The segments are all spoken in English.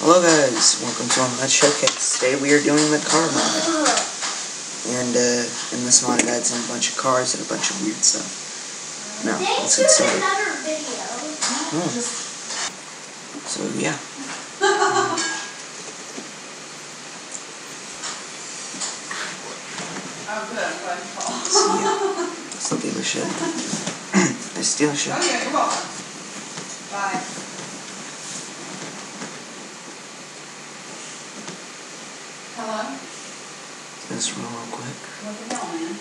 Hello guys, welcome to Unload Showcase. Today we are doing the car mod. And uh, in this mod I some a bunch of cars and a bunch of weird stuff. Now, let's get started. another video. Oh. So yeah. Oh, good, I'm glad you called. So yeah. Still give a shit. I steal shit. Oh, yeah, you're. Bye. Hello? This real, real quick. What the hell, man?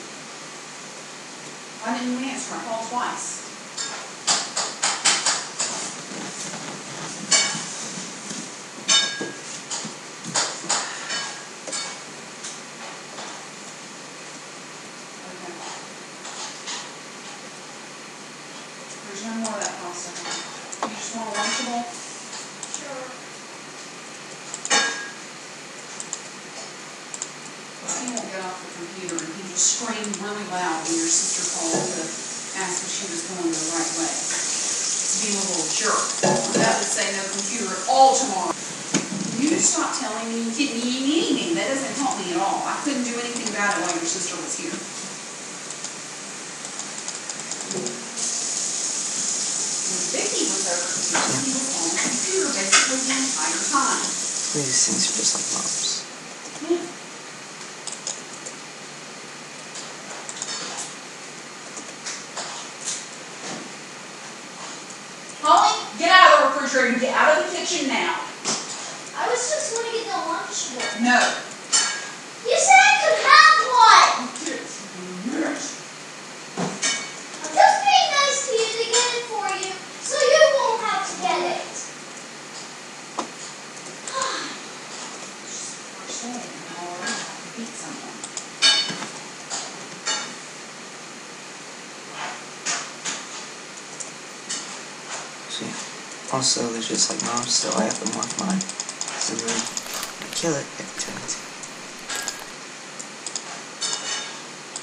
Why didn't you answer? I called twice. Okay. There's no more of that pasta. You just want a Lunchable? Sure. He won't get off the computer and he just screamed really loud when your sister called to ask if she was going the right way. Being a little jerk. That would say no computer at all tomorrow. You just stop telling me you didn't eat anything. That doesn't help me at all. I couldn't do anything about it while your sister was here. When Vicky was over he was on the computer basically the entire time. These things are just like moms. Yeah. Holly, get out of the refrigerator and get out of the kitchen now. I was just gonna get the lunchable. No. You said I could have one. I'm just being nice to you to get it for you, so you won't have to get it. First day, and I already have to beat someone. So yeah. Also, there's just like moms, so I have to mark mine. So then I kill it every time.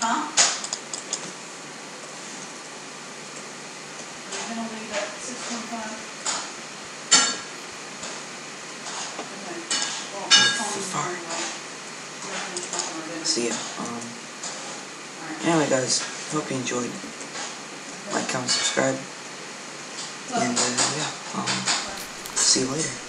Huh? Are you gonna leave at six twenty-five? Okay. Well, just call me Far. anyway. We're gonna talk about it. So yeah, um, anyway guys, hope you enjoyed. Like, comment, subscribe, and uh, yeah, um, see you later.